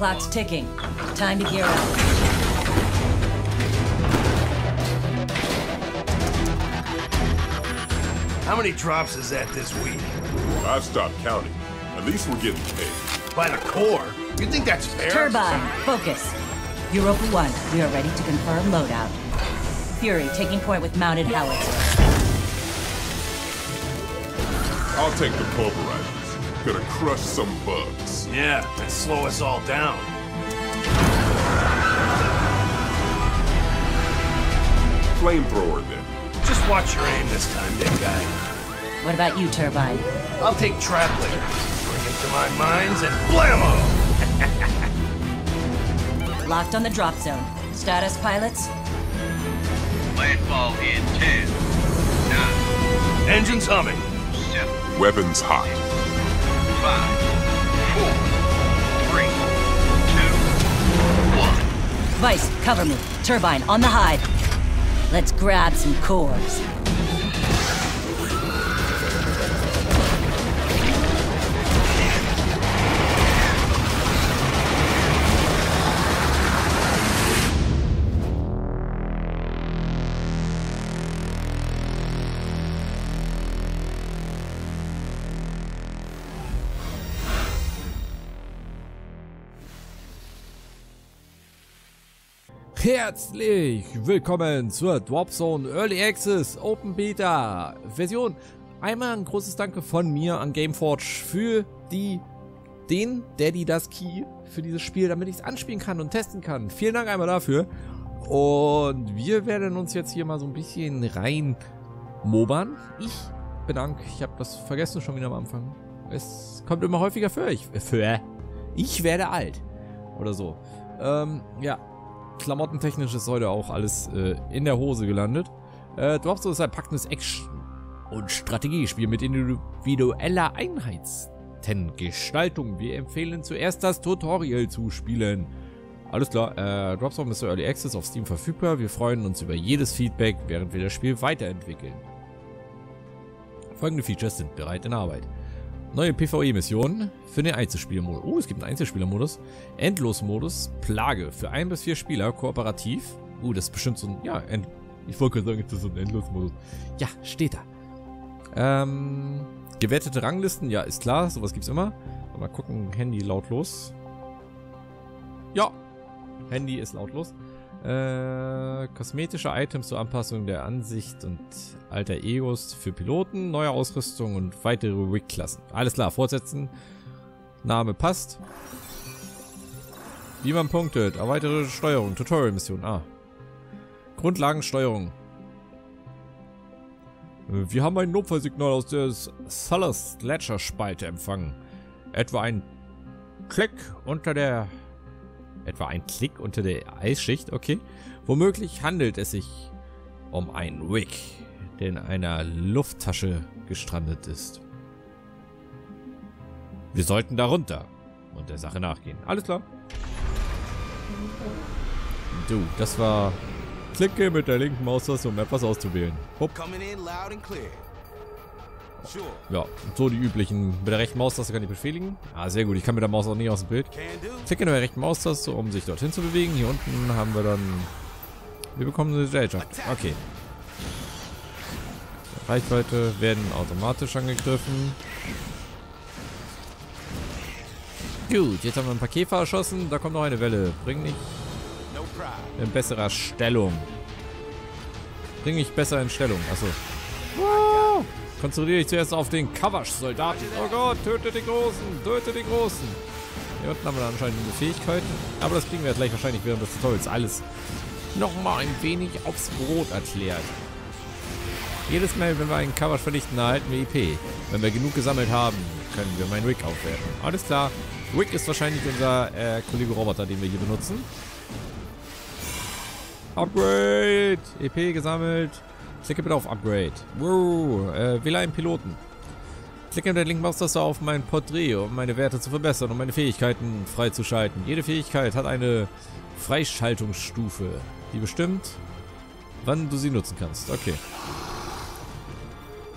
Clock's ticking. Time to gear up. How many drops is that this week? I've stopped counting. At least we're getting paid. By the core? You think that's fair? Turbine, focus. Europa 1, we are ready to confirm loadout. Fury, taking point with mounted howitzer. I'll take the pulverizers. Gonna crush some bugs. Yeah, and slow us all down. Flamethrower then. Just watch your aim this time, big guy. What about you, Turbine? I'll take trap later. Bring it to my mines and blammo! Locked on the drop zone. Status, pilots? Landfall in 10, 9, Engines humming. 7, Weapons hot. 5, 4, 3, 2, 1. Vice, cover me. Turbine, on the hide. Let's grab some cores. Herzlich willkommen zur Dropzone Early Access Open Beta Version. Einmal ein großes Danke von mir an Gameforge für die, den Daddy das Key für dieses Spiel, damit ich es anspielen kann und testen kann. Vielen Dank einmal dafür. Und wir werden uns jetzt hier mal so ein bisschen rein mobern. Ich bedanke, ich habe das vergessen schon wieder am Anfang. Es kommt immer häufiger für ich. Für ich werde alt. Oder so. Ähm, ja, klamottentechnisch ist heute auch alles äh, in der Hose gelandet. Äh, Dropzone ist ein packendes Action- und Strategiespiel mit individueller Einheitengestaltung. Wir empfehlen zuerst das Tutorial zu spielen. Alles klar, äh, Dropzone ist Early Access auf Steam verfügbar. Wir freuen uns über jedes Feedback, während wir das Spiel weiterentwickeln. Folgende Features sind bereit in Arbeit. Neue PvE-Missionen für den Einzelspielermodus. Oh, es gibt einen Einzelspielermodus. Endlosmodus, Plage für ein bis vier Spieler, kooperativ. Uh, das ist bestimmt so ein, ja, End ich wollte gerade sagen, das ist so ein Endlosmodus. Ja, steht da. Ähm, gewertete Ranglisten, ja, ist klar, sowas gibt's immer. Mal gucken, Handy lautlos. Ja, Handy ist lautlos. Äh, kosmetische Items zur Anpassung der Ansicht und alter Egos für Piloten, neue Ausrüstung und weitere Rig-Klassen. Alles klar, fortsetzen. Name passt. Wie man punktet. Erweiterte Steuerung. Tutorial-Mission. Ah. Grundlagensteuerung. Wir haben ein Notfallsignal aus der Sullers Ledger-Spalte empfangen. Etwa ein Klick unter der Etwa ein Klick unter der Eisschicht, okay. Womöglich handelt es sich um einen Rig, der in einer Lufttasche gestrandet ist. Wir sollten da runter und der Sache nachgehen. Alles klar. Du, das war Klicke mit der linken Maustaste, um etwas auszuwählen. Hopp. Ja, so die üblichen. Mit der rechten Maustaste kann ich befehligen. Ah, sehr gut. Ich kann mit der Maus auch nicht aus dem Bild. Klicke mit der rechten Maustaste, um sich dorthin zu bewegen. Hier unten haben wir dann... Wir bekommen eine Gesellschaft. Okay. Reichweite werden automatisch angegriffen. Gut, jetzt haben wir ein paar Käfer erschossen. Da kommt noch eine Welle. Bring pride. in besserer Stellung. Bring mich besser in Stellung. Achso. Konzentriere dich zuerst auf den Kavasch-Soldaten. Oh Gott, töte die Großen, töte die Großen. Hier unten haben wir anscheinend eine Fähigkeit. Aber das kriegen wir gleich wahrscheinlich während des Tutorials alles nochmal ein wenig aufs Brot erklärt. Jedes Mal, wenn wir einen Kavasch vernichten, erhalten wir IP. Wenn wir genug gesammelt haben, können wir meinen Rig aufwerten. Alles klar. Rig ist wahrscheinlich unser äh, Kollege Roboter, den wir hier benutzen. Upgrade! EP gesammelt. Klicke bitte auf Upgrade. Wow, äh, wähle einen Piloten. Klicke mit der linken Maustaste auf mein Porträt, um meine Werte zu verbessern und meine Fähigkeiten freizuschalten. Jede Fähigkeit hat eine Freischaltungsstufe, die bestimmt, wann du sie nutzen kannst. Okay.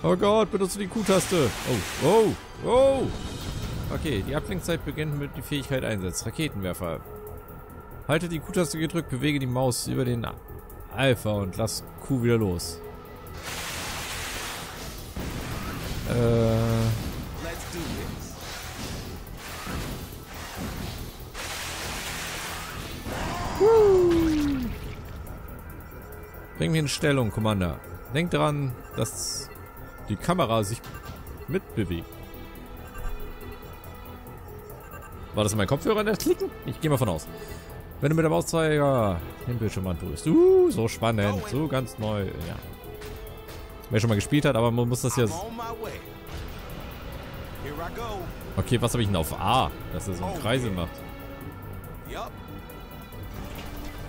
Oh Gott, benutze die Q-Taste. Oh, oh, oh. Okay, die Ablenkzeit beginnt mit die Fähigkeit einsetzt. Raketenwerfer. Halte die Q-Taste gedrückt, bewege die Maus über den Alpha und lass Q wieder los. Äh, bring mich in Stellung, Commander. Denk daran, dass die Kamera sich mitbewegt. War das in meinem Kopfhörer der Klicken? Ich gehe mal von aus. Wenn du mit dem Mauszeiger den Bildschirm antust. Uh, so spannend. So ganz neu. Ja. Wer schon mal gespielt hat, aber man muss das ja... Okay, was habe ich denn auf A? Dass er so einen Kreisel macht.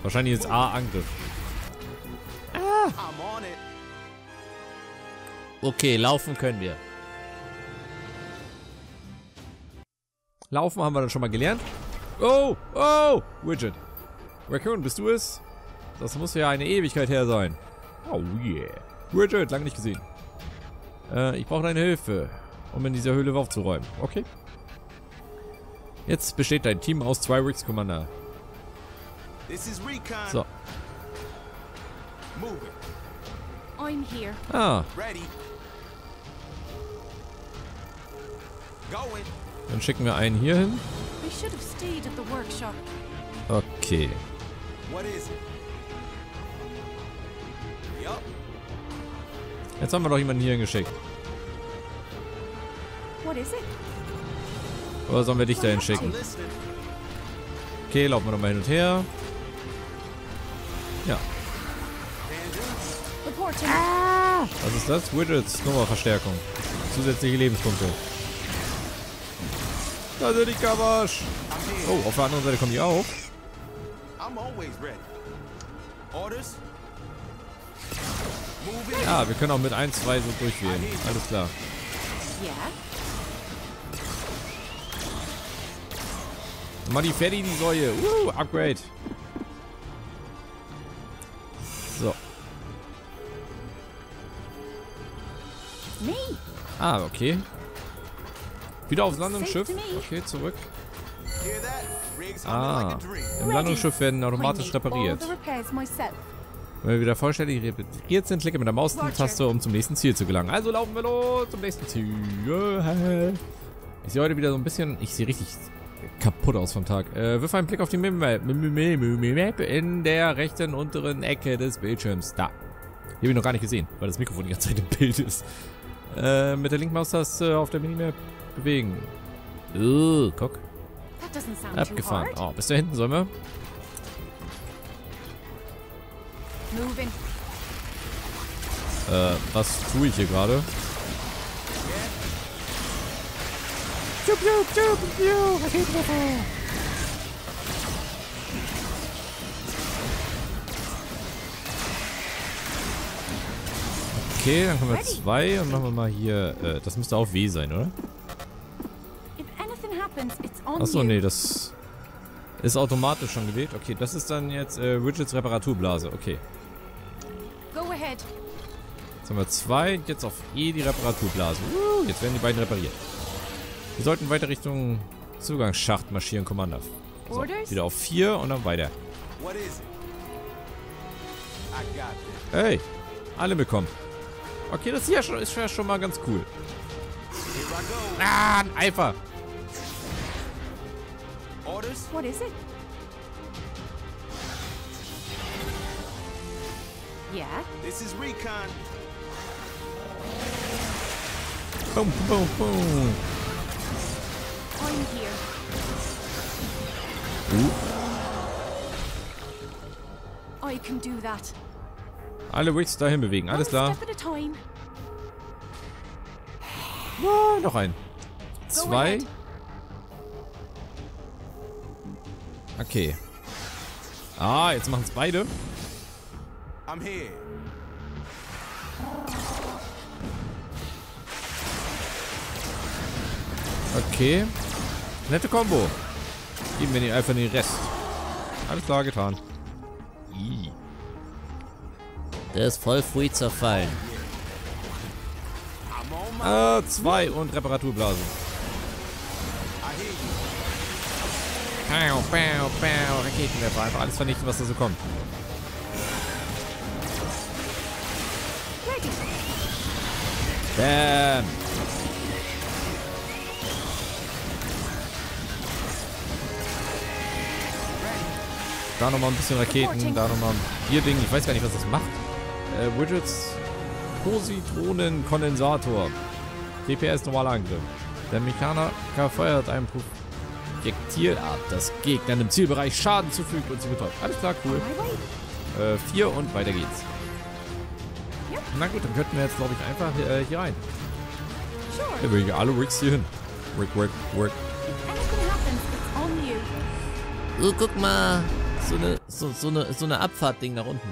Wahrscheinlich ist A Angriff. It. Okay, laufen können wir. Laufen haben wir dann schon mal gelernt. Oh, oh, Widget. Raccoon, bist du es? Das muss ja eine Ewigkeit her sein. Oh yeah. Widget, lange nicht gesehen. Äh, ich brauche deine Hilfe, um in dieser Höhle aufzuräumen. Okay. Jetzt besteht dein Team aus zwei Rigs Commander. So. Moving. I'm here. Ah, Ready. Going. dann schicken wir einen hier hin. I should have stayed at the workshop. Okay. What is it? Yup. Jetzt haben wir doch jemanden hier hingeschickt. Oder sollen wir dich dahin I'm schicken? Okay, laufen wir nochmal hin und her. Ja, Reporting. was ist das? Widgets, Nova-Verstärkung. Zusätzliche Lebenspunkte. Da sind die Kawasch. Oh, auf der anderen Seite kommen die auch. I'm always ready. Orders? Moving. Ja, wir können auch mit 1, 2 so durchwählen. Alles klar. Yeah. Mal die fertig, die Säue. Uh, Upgrade. So. Ah, okay. Wieder aufs Landungsschiff. Okay, zurück. Ah. Im Landungsschiff werden automatisch repariert. Wenn wir wieder vollständig repariert sind, klicke mit der Maustaste, um zum nächsten Ziel zu gelangen. Also laufen wir los zum nächsten Ziel. Ich sehe heute wieder so ein bisschen... Ich sehe richtig kaputt aus vom Tag. Äh, wirf einen Blick auf die Map in der rechten unteren Ecke des Bildschirms. Da. Die habe ich noch gar nicht gesehen, weil das Mikrofon die ganze Zeit im Bild ist. Äh, mit der linken Maustaste auf der Minimap bewegen. Uh, guck. Abgefahren. Oh, bis da hinten sollen wir. Äh, was tue ich hier gerade? Okay, dann kommen wir zwei und machen wir mal hier. Äh, das müsste auch W sein, oder? If anything happens, it's on Achso, nee, das ist automatisch schon gewählt. Okay, das ist dann jetzt äh, Widgets Reparaturblase. Okay. Go ahead. Jetzt haben wir zwei, jetzt auf E die Reparaturblase. Uh, jetzt werden die beiden repariert. Wir sollten weiter Richtung Zugangsschacht marschieren, Commander. So, wieder auf vier und dann weiter. Hey, alle bekommen. Okay, das hier ist ja schon mal ganz cool. Ah, ein Eifer. What is it? Yeah. This is recon. Boom, boom, boom. Do that. Alle Wicks dahin bewegen, alles klar. step at a time. Ah, noch ein. Zwei. Okay. Ah, jetzt machen es beide. I'm here. Okay. Nette Combo. Geben wir den einfach den Rest. Alles klar, getan. Der ist voll früh zerfallen. Ah, zwei und Reparaturblase. Pow, pow, pow. Raketenwerfer. Einfach alles vernichten, was da so kommt. Bam. Da nochmal ein bisschen Raketen, da nochmal vier Dinge. Ich weiß gar nicht, was das macht. Äh, Widgets, Positronen, Kondensator. DPS normaler Angriff. Der Mechaniker feuert ein Projektil ab, das Gegnern im Zielbereich Schaden zufügt und sie betäubt. Alles klar, cool. Äh, vier und weiter geht's. Na gut, dann könnten wir jetzt, glaube ich, einfach äh, hier rein. Ja, wir gehen alle Ricks hier hin. Rick, Rick, Rick. Oh, guck mal. So eine, so, so eine, so eine Abfahrtding nach unten.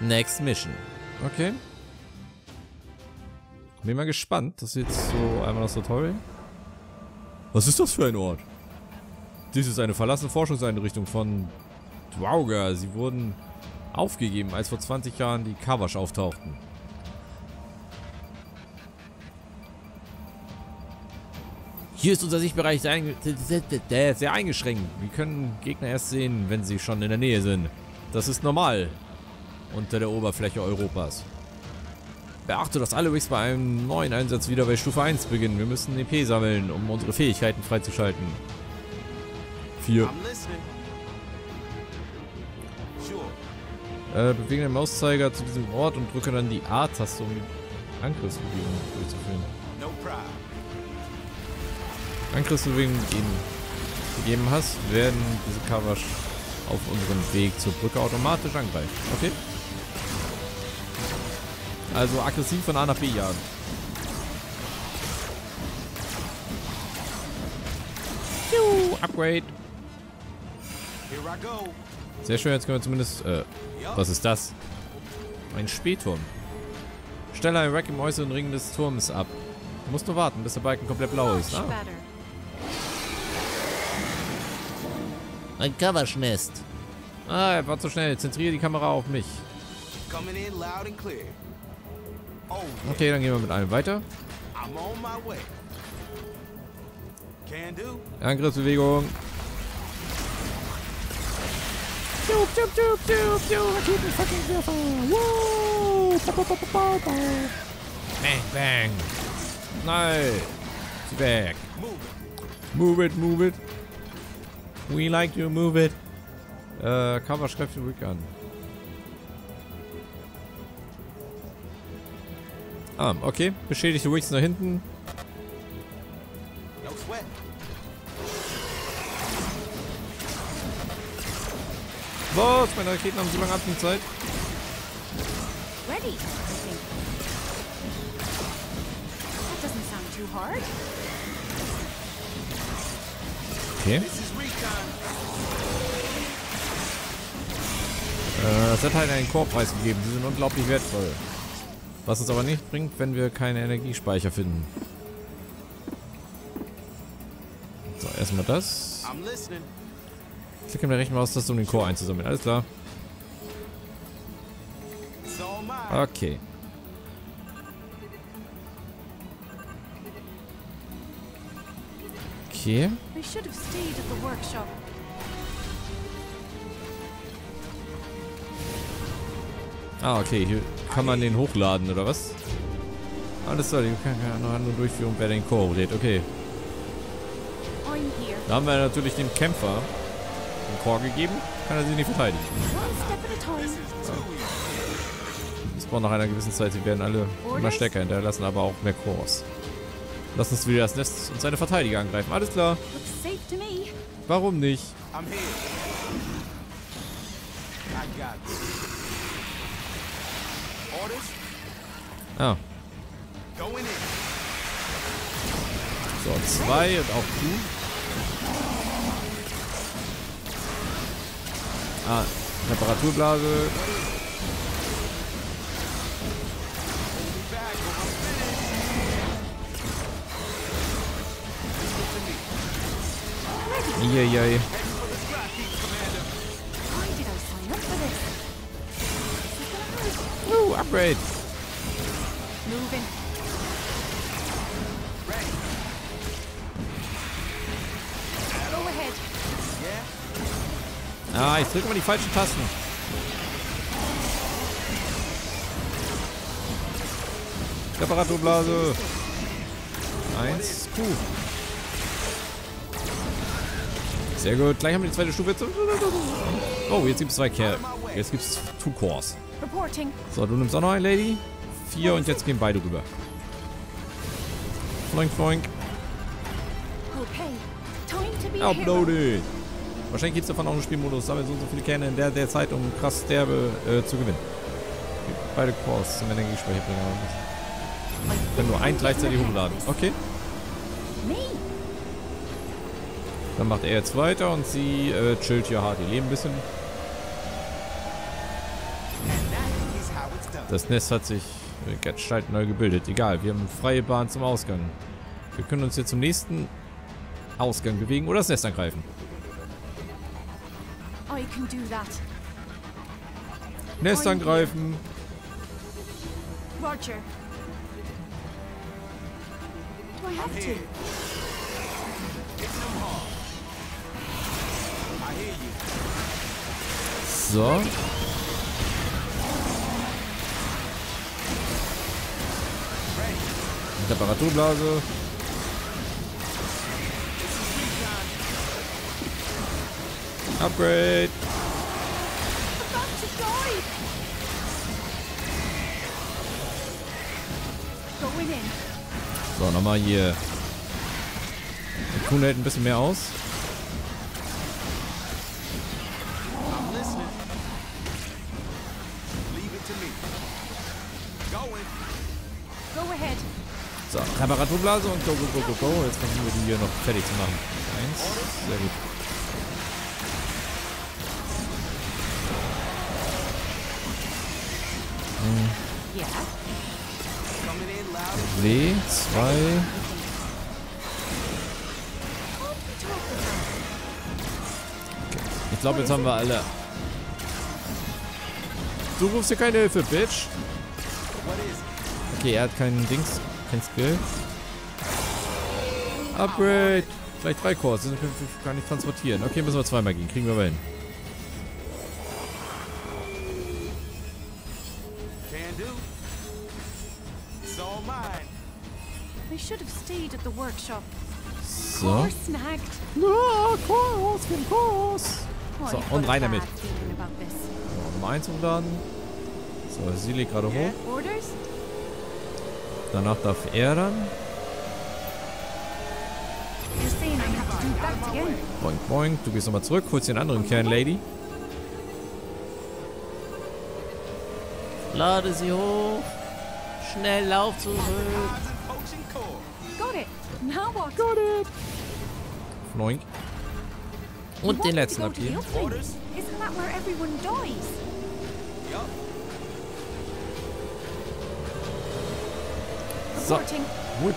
Next Mission. Okay. Bin mal gespannt. Das ist jetzt so einmal das Tutorial. Was ist das für ein Ort? Dies ist eine verlassene Forschungseinrichtung von Dwauga. Sie wurden aufgegeben, als vor 20 Jahren die Kawash auftauchten. Hier ist unser Sichtbereich sehr, eingeschränkt. Wir können Gegner erst sehen, wenn sie schon in der Nähe sind. Das ist normal unter der Oberfläche Europas. Beachte, dass alle Rigs bei einem neuen Einsatz wieder bei Stufe 1 beginnen. Wir müssen EP sammeln, um unsere Fähigkeiten freizuschalten. 4. I'm listening. Sure. Äh, bewege den Mauszeiger zu diesem Ort und drücke dann die A-Taste, um die Angriffsbewegung durchzuführen. No problem. Angriffsbewegungen, die du gegeben hast, werden diese Kawash auf unserem Weg zur Brücke automatisch angreifen. Okay? Also aggressiv von A nach B jagen. Juhu, Upgrade. Sehr schön, jetzt können wir zumindest... Äh, was ist das? Ein Spähturm. Stelle ein Rack im äußeren Ring des Turms ab. Du musst nur warten, bis der Balken komplett blau ist. Ah. Ein Coverschnest. Ah, er war zu schnell. Zentriere die Kamera auf mich. Okay, dann gehen wir mit einem weiter. I'm on my way. Can do. Angriffsbewegung. Jup, jup, jup, jup, jup, Raketenfucking-Werfer. Bang, bang. Nein. Sie weg. Move it, move it. We like you, move it. Äh, Cover schreibt den Rick an. Ah, okay. Beschädigte Wicks nach hinten. No sweat. Was? Meine Raketen haben so lange Atemzeit? Ready, I think. That doesn't sound too hard. Okay. Äh, es hat halt einen Core-Preis gegeben. Die sind unglaublich wertvoll. Was uns aber nicht bringt, wenn wir keine Energiespeicher finden. So, erstmal das. Klicke in der rechten Maustaste, um den Core einzusammeln. Alles klar. Okay. Okay. We should have stayed at the workshop. Ah, okay. Hier kann man den hochladen, oder was? Alles klar, die kann keine Handlung durchführen, wer den Core lädt. Okay. Da haben wir natürlich dem Kämpfer den Core gegeben. Kann er sie nicht verteidigen. One step at a time. Das braucht nach einer gewissen Zeit. Sie werden alle immer stärker hinterlassen, aber auch mehr Cores. Lass uns wieder das Nest und seine Verteidiger angreifen. Alles klar. Warum nicht? Ah, so, zwei und auch du. Ah, Temperaturblase. Hurt. Uh, Upgrade. Ah, ich drücke mal die falschen Tasten. Reparaturblase. Eins. Q. Sehr gut. Gleich haben wir die zweite Stufe. Oh, jetzt gibt es zwei Kerl. Jetzt gibt es Two Cores. So, du nimmst auch noch ein Lady. Vier und jetzt gehen beide rüber. Floink, floink. Okay. Time to be a hero. Uploaded. Wahrscheinlich gibt es davon auch einen Spielmodus. Sammelt so so viele Kerne in der, der Zeit, um krass derbe äh, zu gewinnen. Beide Cores zum Energiespeicherbringer. Wenn nur ein gleichzeitig hochladen. Okay. Me. Dann macht er jetzt weiter und sie äh, chillt hier hart ihr Leben ein bisschen. Das Nest hat sich äh, Gestalt neu gebildet. Egal, wir haben freie Bahn zum Ausgang. Wir können uns jetzt zum nächsten Ausgang bewegen oder das Nest angreifen. Nest angreifen. Roger. Do I have to? So. Temperaturblase. Upgrade. So, nochmal hier. Die Kuhn hält ein bisschen mehr aus. Temperaturblase und go, go, go, go, go. Jetzt versuchen wir die hier noch fertig zu machen. Eins. Sehr gut. W, zwei. Ich glaube, jetzt haben wir alle. Du rufst hier keine Hilfe, Bitch. Okay, er hat keinen Dings, kein Skill. Upgrade. Gleich drei Cores, das können wir gar nicht transportieren. Okay, müssen wir zweimal gehen, kriegen wir aber hin. So. So, und rein damit. this. Nummer 1 umladen. So, sie legt gerade hoch. Danach darf er dann. Boink, boink. Du gehst nochmal zurück, holst den anderen Kern, Lady. Lade sie hoch. Schnell lauf zurück. Got it. Now what? Got it. You Und den letzten to go So. Good.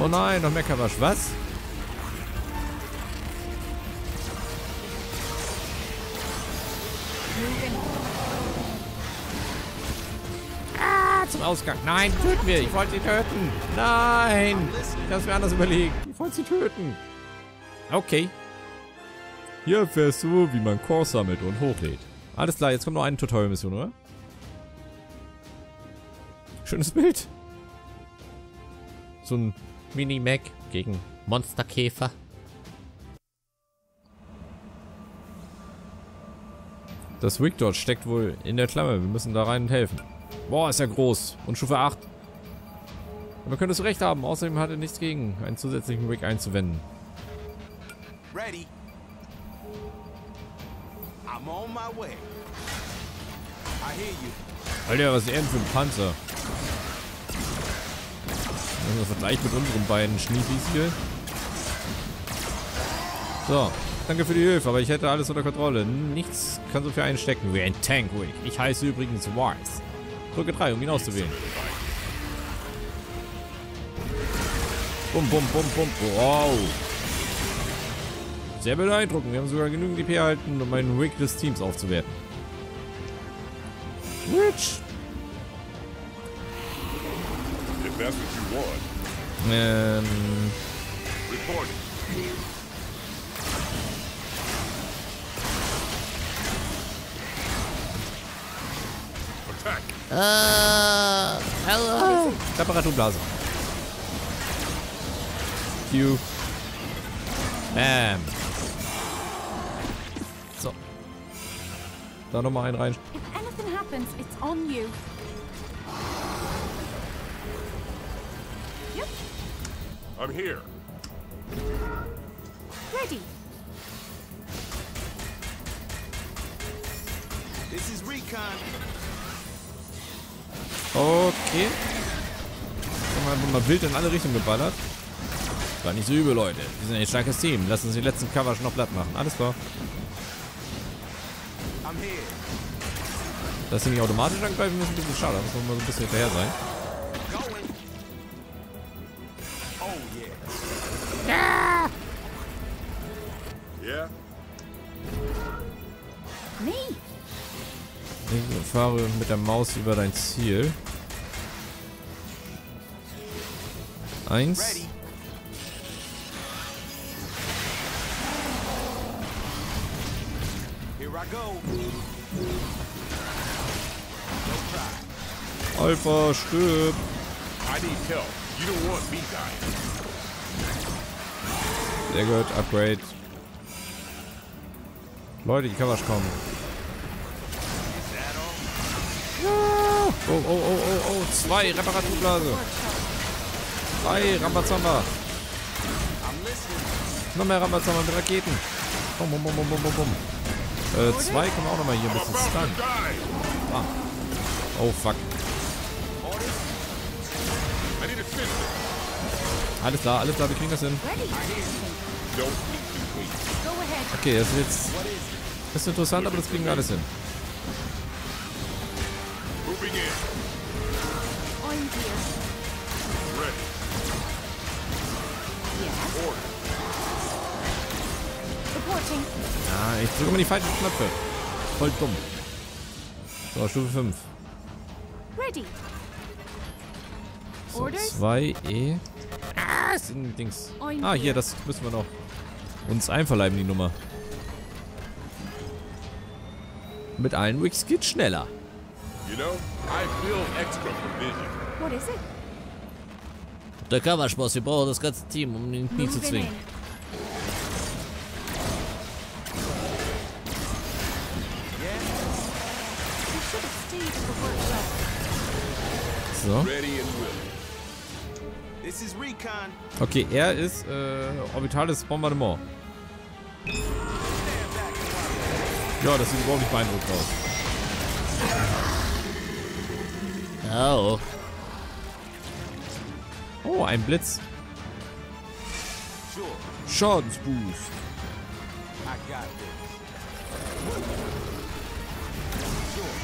Oh nein, noch mehr Kawasch. Was? Ah, zum Ausgang. Nein, töten wir. Ich wollte sie töten. Nein. Ich hab's mir anders überlegt. Ich wollte sie töten. Okay. Hier erfährst du, wie man Core sammelt und hochlädt. Alles klar, jetzt kommt noch eine Tutorial-Mission, oder? Schönes Bild. So ein Mini-Mac gegen Monsterkäfer. Das Rig dort steckt wohl in der Klammer. Wir müssen da rein und helfen. Boah, ist ja groß. Und Stufe 8. Aber könntest du recht haben. Außerdem hat er nichts gegen, einen zusätzlichen Rig einzuwenden. Ready. I'm on my way. I hear you. Alter, was ist denn für ein Panzer? Also Vergleich mit unseren beiden Schniefis hier. So, danke für die Hilfe, aber ich hätte alles unter Kontrolle. Nichts kann so viel einstecken wie ein Tank Rig. Ich heiße übrigens Wise. Drücke 3, um ihn auszuwählen. Bum, bum, bum, bum. Wow. Sehr beeindruckend. Wir haben sogar genügend DP erhalten, um einen Rig des Teams aufzuwerten. Rich. Ähm, Reporting. Attack. Temperaturblase. Q. Bam. So. Da nochmal einen rein. If anything happens, it's on you. Yep, I'm here. ready. This is Recon. Okay. Haben wir einfach mal wild in alle Richtungen geballert. War nicht so übel, Leute. Wir sind ein starkes Team. Lass uns die letzten Cover schon noch platt machen. Alles klar. I'm here. Dass sie nicht automatisch angreifen müssen, ist ein bisschen schade. Da muss man mal so ein bisschen hinterher sein. Fahre mit der Maus über dein Ziel. Eins. Alpha, stirb. Sehr gut, Upgrade. Leute, die Coverage kommen. Oh, oh, oh, oh, oh. Zwei, Reparaturblase. Drei, Rambazamba. Noch mehr Rambazamba mit Raketen. Bum, bum, bum, bum, bum, bum. Äh, zwei können auch nochmal hier ein bisschen to die. Oh, fuck. Alles klar, alles klar, wir kriegen das hin. Okay, das ist jetzt... Das ist interessant, aber das kriegen wir alles hin. Moving in. I'm here. Ready. Yeah. Order. Reporting. Ja, ich drücke immer die falschen Knöpfe. Voll dumm. So, Stufe 5. Ready. So, Orders? 2 E. Ah, ist ein Dings. Ah, hier, das müssen wir noch uns einverleiben, die Nummer. Mit allen Wix geht schneller. You know, I build extra provision. What is it? Der Coverschboss, wir brauchen das ganze Team, um ihn Knie zu zwingen. So. Okay, er ist äh, orbitales Bombardement. Ja, das sieht überhaupt nicht beeindruckend aus. Oh. Oh, ein Blitz. Sure. Schadensboost. I got this. Sure.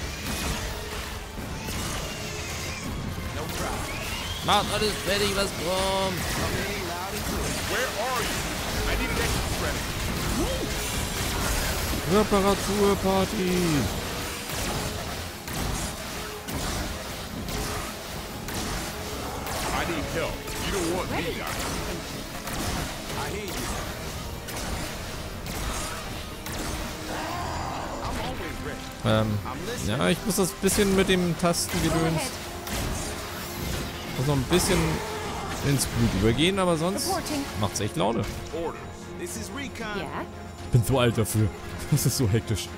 No problem. Macht alles fertig, was kommt. Where are you? I need an extra credit. Reparaturparty. Help. You don't want me Ready. dying. I hear you. Ähm, ja, ich muss das bisschen mit dem Tastengedöns muss noch ein bisschen ins Blut übergehen, aber sonst macht's echt Laune. Ich bin zu alt dafür. Das ist so hektisch.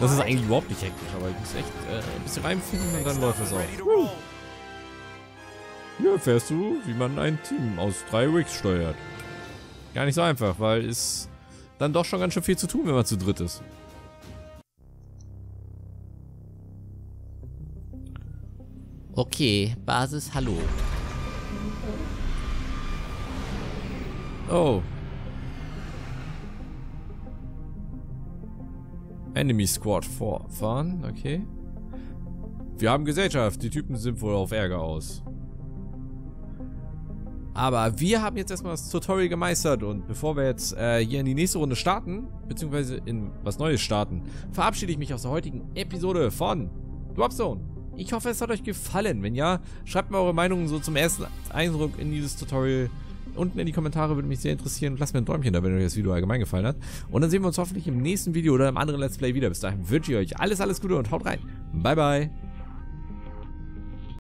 Das ist eigentlich überhaupt nicht hektisch, aber ich muss echt äh, ein bisschen reinfinden und dann läuft es auch. Hier erfährst du, wie man ein Team aus drei Rigs steuert. Gar nicht so einfach, weil es dann doch schon ganz schön viel zu tun, wenn man zu dritt ist. Okay, Basis, hallo. Oh. Enemy Squad vorfahren, okay. Wir haben Gesellschaft, die Typen sind wohl auf Ärger aus. Aber wir haben jetzt erstmal das Tutorial gemeistert und bevor wir jetzt äh, hier in die nächste Runde starten, beziehungsweise in was Neues starten, verabschiede ich mich aus der heutigen Episode von Dropzone. Ich hoffe, es hat euch gefallen. Wenn ja, schreibt mir eure Meinungen so zum ersten Eindruck in dieses Tutorial unten in die Kommentare, würde mich sehr interessieren. Lasst mir ein Däumchen da, wenn euch das Video allgemein gefallen hat. Und dann sehen wir uns hoffentlich im nächsten Video oder im anderen Let's Play wieder. Bis dahin wünsche ich euch alles, alles Gute und haut rein. Bye, bye.